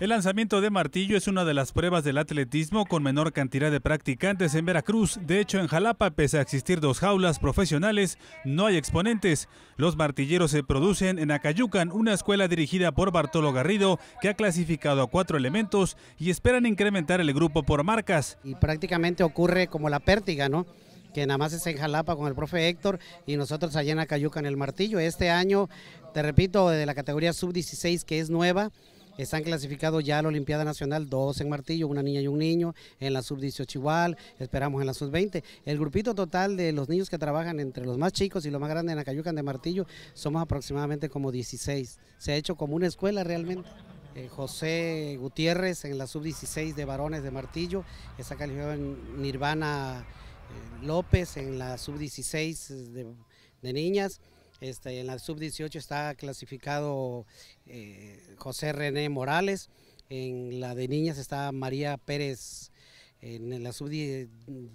El lanzamiento de martillo es una de las pruebas del atletismo con menor cantidad de practicantes en Veracruz. De hecho, en Jalapa, pese a existir dos jaulas profesionales, no hay exponentes. Los martilleros se producen en Acayucan, una escuela dirigida por Bartolo Garrido, que ha clasificado a cuatro elementos y esperan incrementar el grupo por marcas. Y prácticamente ocurre como la pértiga, ¿no? que nada más es en Jalapa con el profe Héctor y nosotros allá en Acayucan el martillo. Este año, te repito, de la categoría sub-16 que es nueva, están clasificados ya a la Olimpiada Nacional, dos en Martillo, una niña y un niño, en la sub-18 igual, esperamos en la sub-20. El grupito total de los niños que trabajan entre los más chicos y los más grandes en Acayucan de Martillo somos aproximadamente como 16. Se ha hecho como una escuela realmente. Eh, José Gutiérrez en la sub-16 de varones de Martillo, está calificado en Nirvana eh, López en la sub-16 de, de niñas. Este, en la sub-18 está clasificado eh, José René Morales. En la de niñas está María Pérez en la sub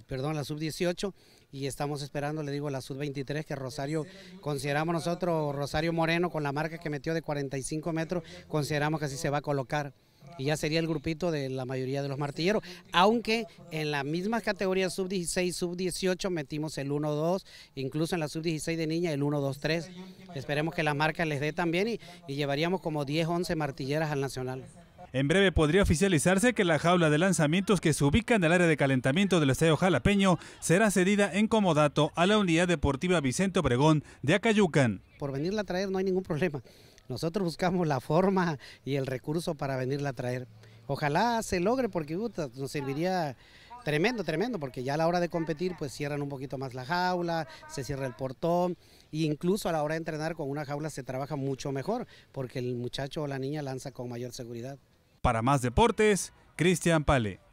perdón, la sub 18 y estamos esperando, le digo, la sub 23 que Rosario consideramos nosotros Rosario Moreno con la marca que metió de 45 metros, consideramos que así se va a colocar y ya sería el grupito de la mayoría de los martilleros, aunque en la misma categoría sub-16, sub-18 metimos el 1-2, incluso en la sub-16 de niña el 1-2-3. Esperemos que la marca les dé también y, y llevaríamos como 10, 11 martilleras al nacional. En breve podría oficializarse que la jaula de lanzamientos que se ubica en el área de calentamiento del Estadio Jalapeño será cedida en comodato a la Unidad Deportiva Vicente Obregón de Acayucan. Por venirla a traer no hay ningún problema. Nosotros buscamos la forma y el recurso para venirla a traer. Ojalá se logre porque nos serviría tremendo, tremendo, porque ya a la hora de competir pues cierran un poquito más la jaula, se cierra el portón e incluso a la hora de entrenar con una jaula se trabaja mucho mejor porque el muchacho o la niña lanza con mayor seguridad. Para más deportes, Cristian Pale.